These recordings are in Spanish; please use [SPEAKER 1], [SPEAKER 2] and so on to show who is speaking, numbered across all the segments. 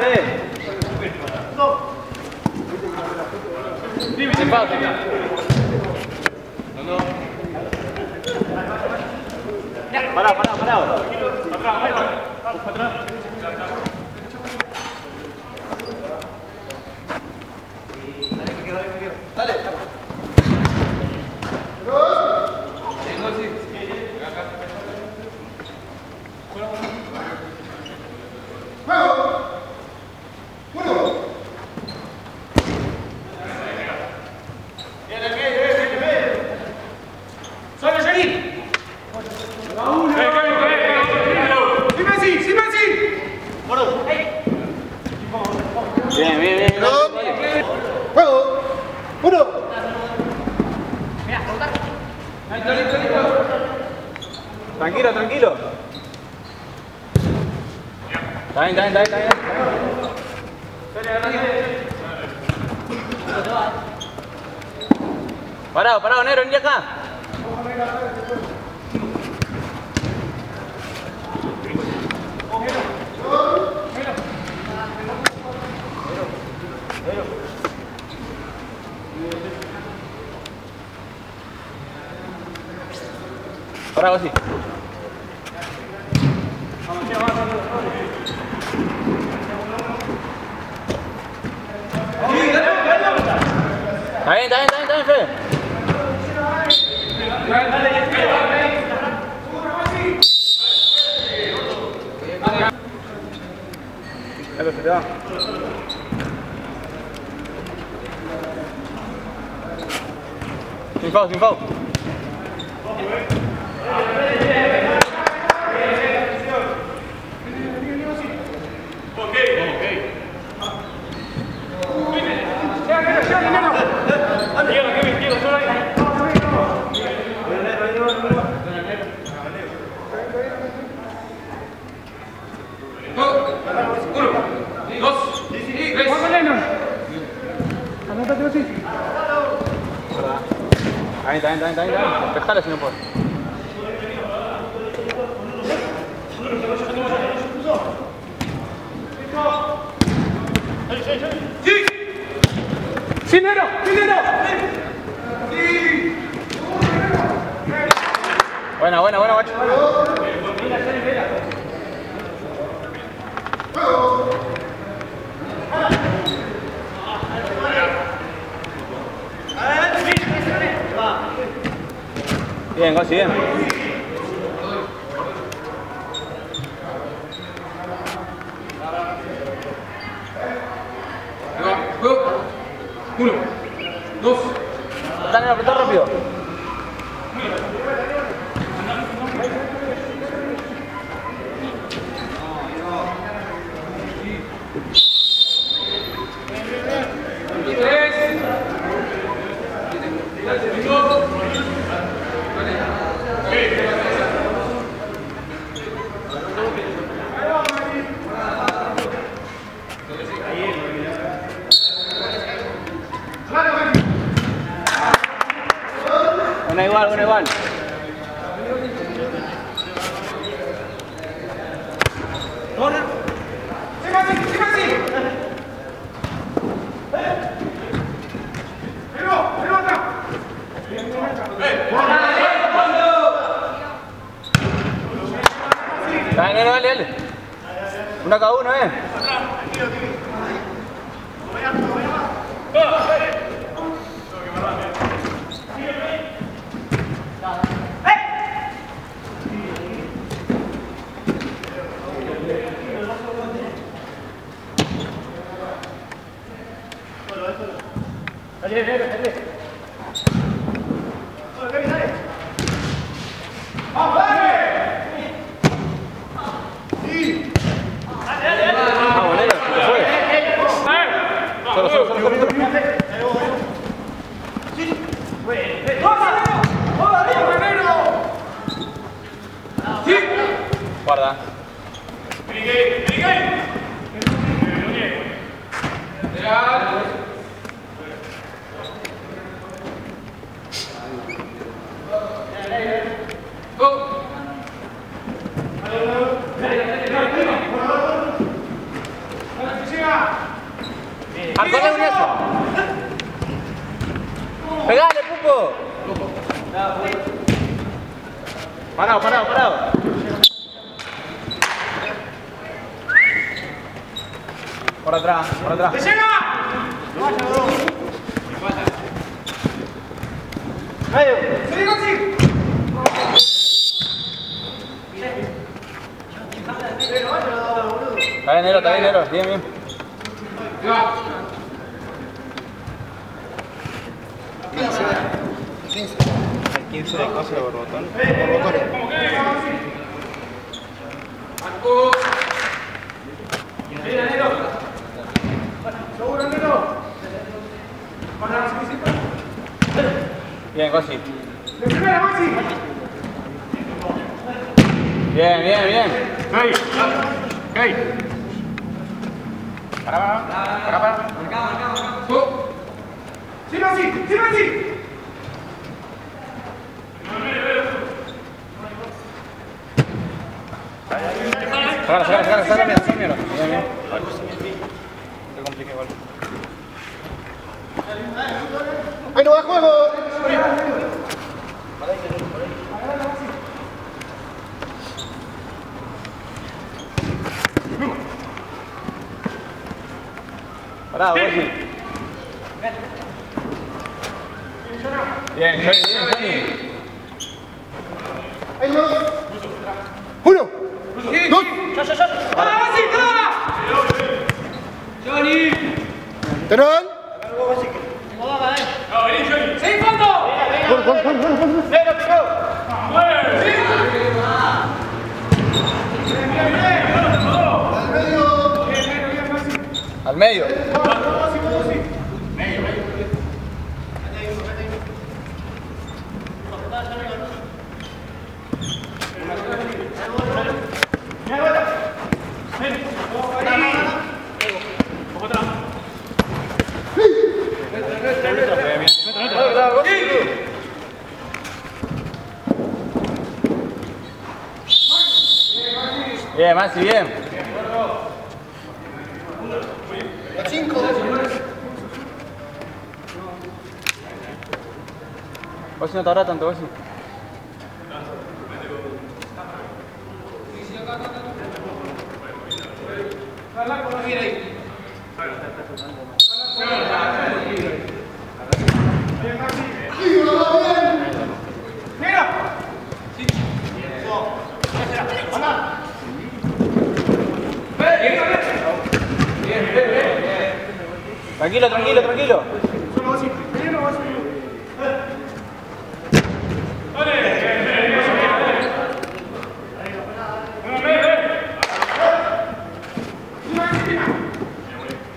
[SPEAKER 1] Ya no en el mismo lugar, eh. Sin pausa. Pará, pará, pará. Bien, bien, bien. bien.
[SPEAKER 2] ¡Juego! ¡Uno!
[SPEAKER 1] Tranquilo, tranquilo. Está bien, está bien, está bien, está bien. Parado, parado, negro, vení acá. Parado así. Está bien, está bien, está bien, está bien, Fede. Dale, se te va. Sin Ahí, está bien, está bien. Despejala si no puedes.
[SPEAKER 2] ¡Sinero! ¡Sinero!
[SPEAKER 1] Buena, buena, buena, guacho. Bien, Gossi, bien.
[SPEAKER 3] Uno, dos,
[SPEAKER 1] Dale, apretá rápido. Bien, Cosi. Bien, bien, bien.
[SPEAKER 4] Hey. Hey. Para, para, para, para. Go.
[SPEAKER 1] Sácala, sácala, sácala, sácala, sácala. Te igual.
[SPEAKER 5] ¡Ahí no va juego! ¡Uno! ¡Dos! ¡Terón! ¡Gol, gol, gol, gol, gol!
[SPEAKER 1] Al medio. Bien, Maxi, bien.
[SPEAKER 5] ¡Cinco!
[SPEAKER 1] Cosi no tarda tanto, Cosi. Tranquilo, tranquilo, tranquilo.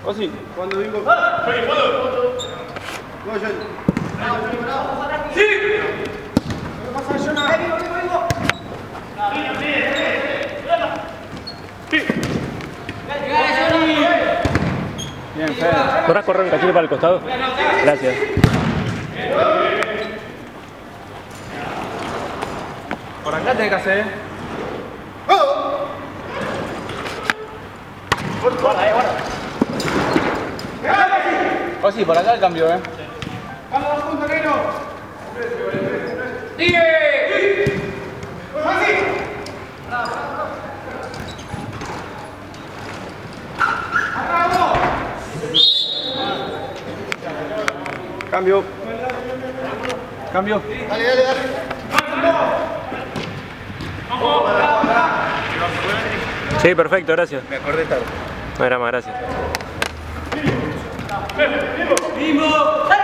[SPEAKER 1] Cosi.
[SPEAKER 5] Cuando vengo. Go, Johnny.
[SPEAKER 1] Bien, Fede.
[SPEAKER 2] ¿Podrás correr un cachito para el costado? Gracias.
[SPEAKER 1] Por acá tenés que hacer.
[SPEAKER 5] ¡Oh!
[SPEAKER 1] Cosi, por acá el cambio, eh. Cambio.
[SPEAKER 5] Dale, dale, dale.
[SPEAKER 2] Sí, perfecto, gracias.
[SPEAKER 1] Me acordé tarde.
[SPEAKER 2] No era más, gracias.
[SPEAKER 4] Uno.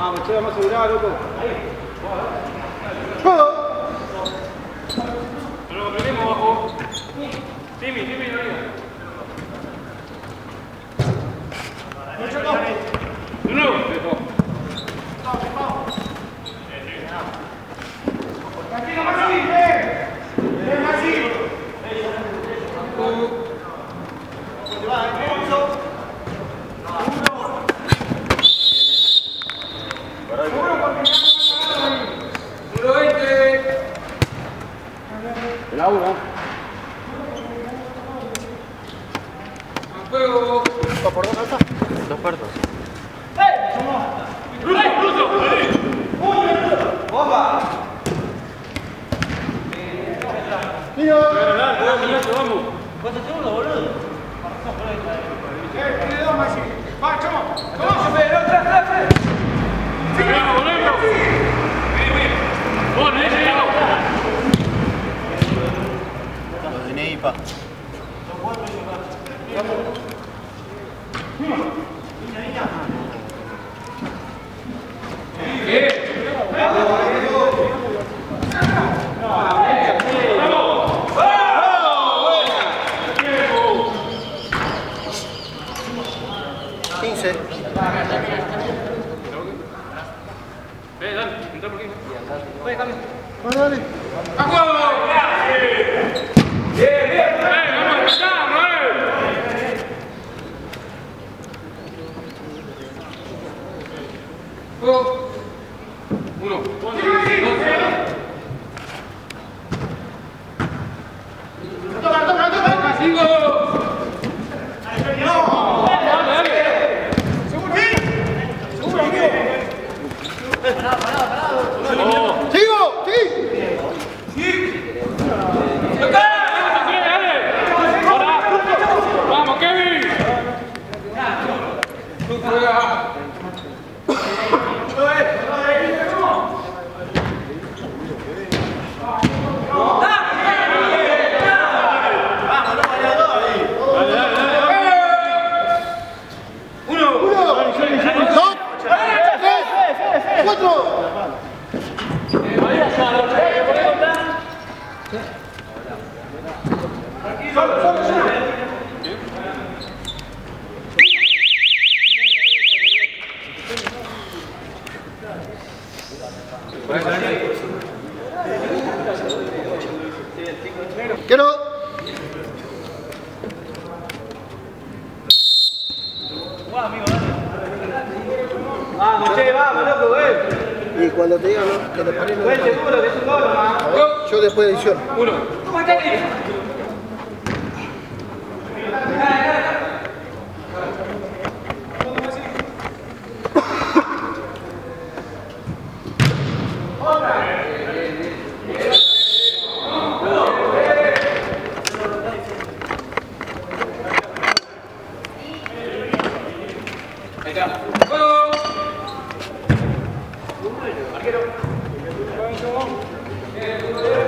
[SPEAKER 6] Vamos,
[SPEAKER 1] che, vamos a asegurar, loco.
[SPEAKER 7] Juego.
[SPEAKER 6] Pero lo prendemos abajo. Timmy, Timmy, no digas. De nuevo.
[SPEAKER 8] El agua.
[SPEAKER 6] Ahí llegamos.
[SPEAKER 1] Los DNI, pa. Quince. 便宜点儿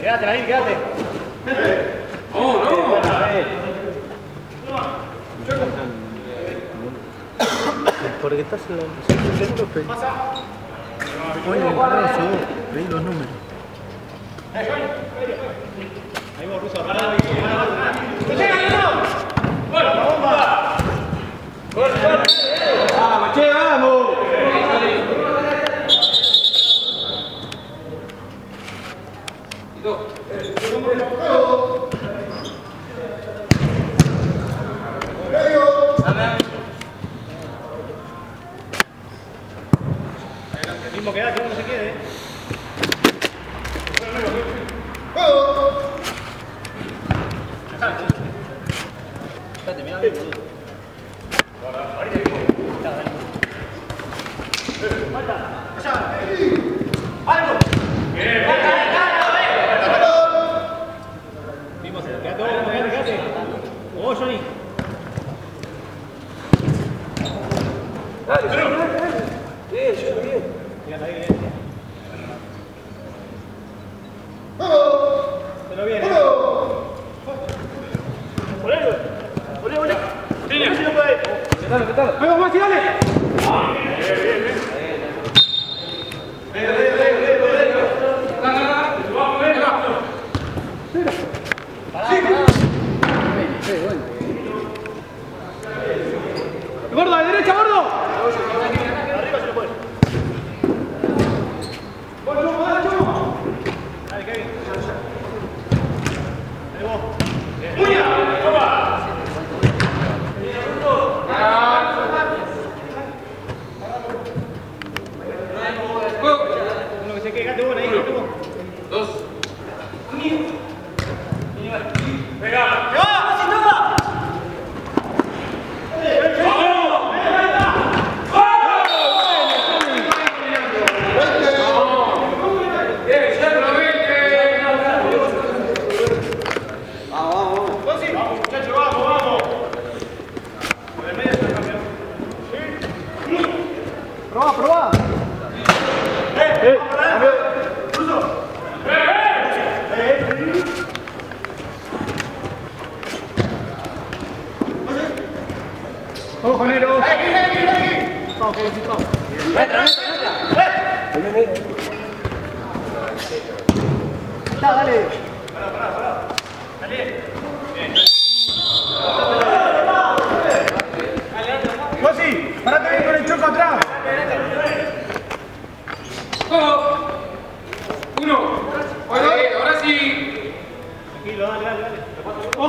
[SPEAKER 1] Quédate, ahí, quédate. Oh, no!
[SPEAKER 9] Porque estás en. Pasa. Oye, leí eh. los números.
[SPEAKER 1] Ahí vos, ruso, ¡Bueno, bomba! ¡Vamos,
[SPEAKER 10] vamos!
[SPEAKER 11] último
[SPEAKER 10] queda,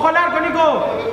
[SPEAKER 12] खोला
[SPEAKER 1] निको!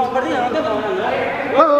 [SPEAKER 1] ਆਫਰ ਨਹੀਂ ਆਉਂਦੇ
[SPEAKER 12] ਲਾਉਣਾ
[SPEAKER 1] ਹੈ ਓ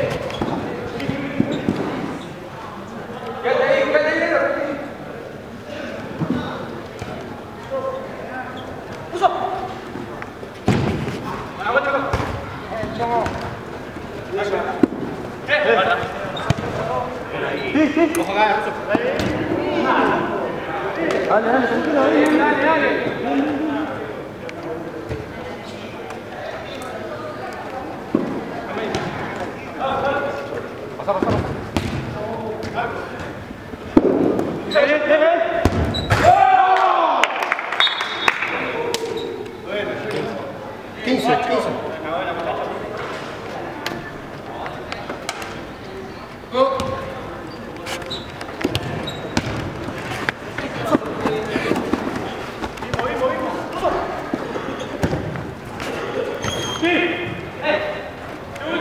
[SPEAKER 1] Dale,
[SPEAKER 10] dale,
[SPEAKER 9] tranquilo, dale.
[SPEAKER 13] Pasa, pasa, pasa.
[SPEAKER 14] 15, 15.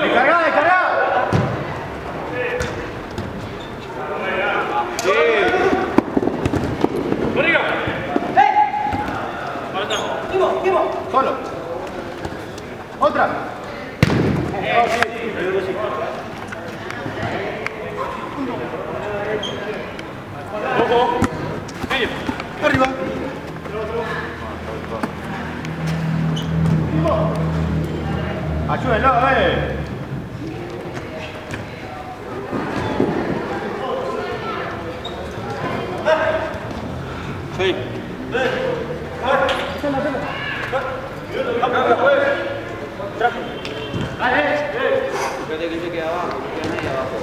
[SPEAKER 13] Descarga, descarga.
[SPEAKER 15] ¡Corriga!
[SPEAKER 13] Solo. Otra.
[SPEAKER 15] ¡Ojo! ¡Medio!
[SPEAKER 14] Arriba.
[SPEAKER 13] Ayúdenlo, eh.
[SPEAKER 1] Sí. Fíjate que se queda abajo, se queda ahí abajo.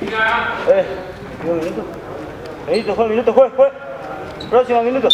[SPEAKER 9] Eh, un minuto. Minuto, juez, minuto, juez, juez. Próximo minuto.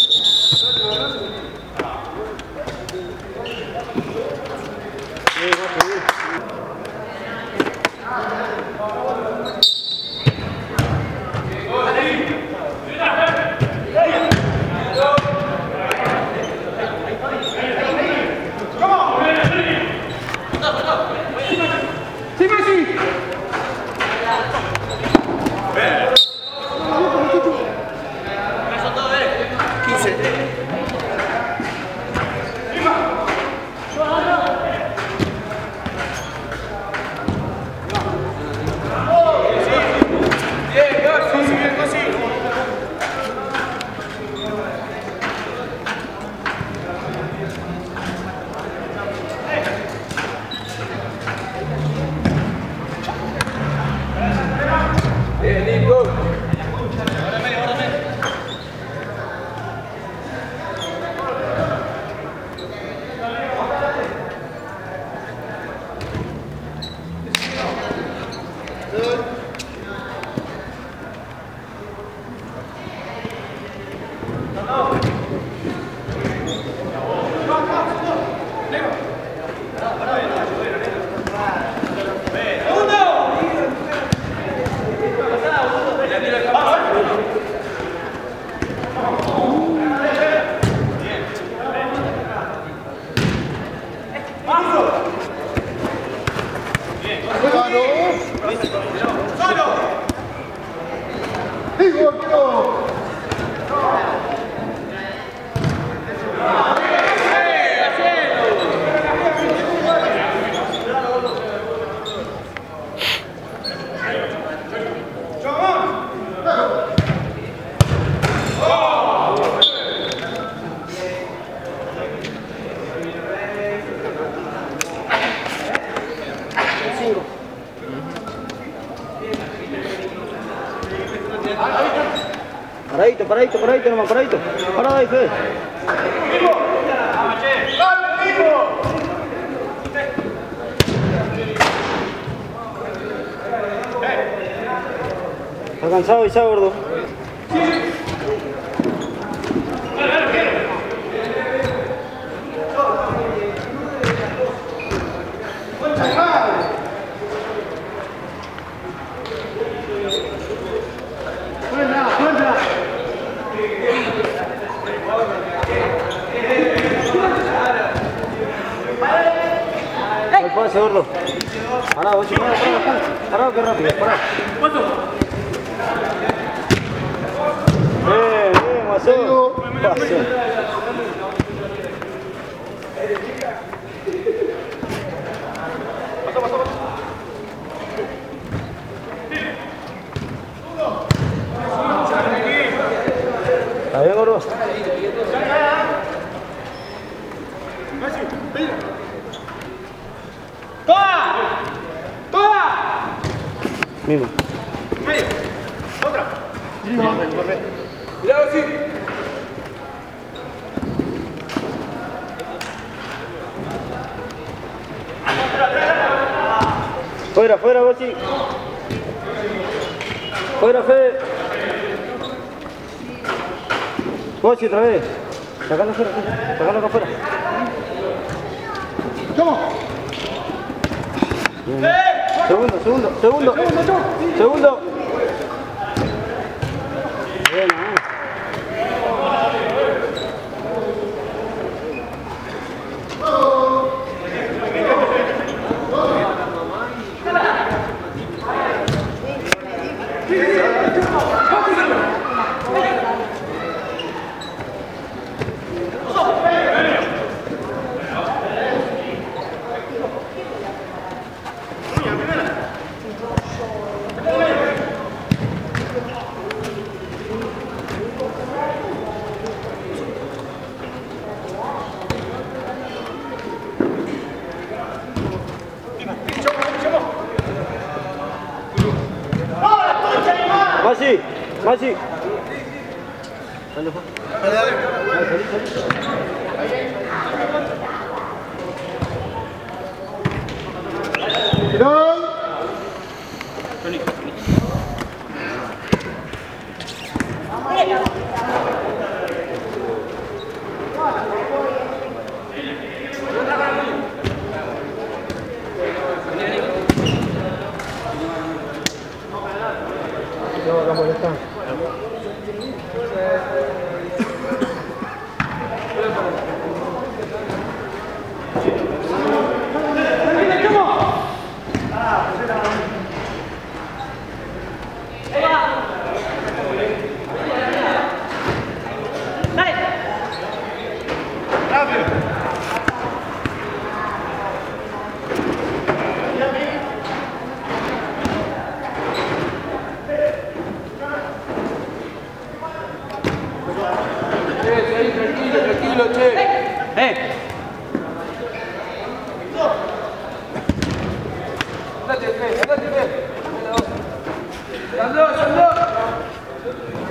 [SPEAKER 9] Paradito, paradito, nomás, paradito. Fede. Está cansado y gordo. Al pase, gordo. Parado, ocho, parado, parado, parado, que rápido, parado. Bien, bien. Guasón. ¿Está bien, gordo? Mismo. Fuera, fuera, Bochi. Fuera, Fe. Bochi, otra vez. Sacalo fuera, sacalo acá afuera. Bien. Segundo, segundo, segundo. Segundo. Bien, ah. Masi, Masi. Dale. Dale, salí,
[SPEAKER 16] esta.
[SPEAKER 1] ¡Eh!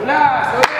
[SPEAKER 1] Gracias.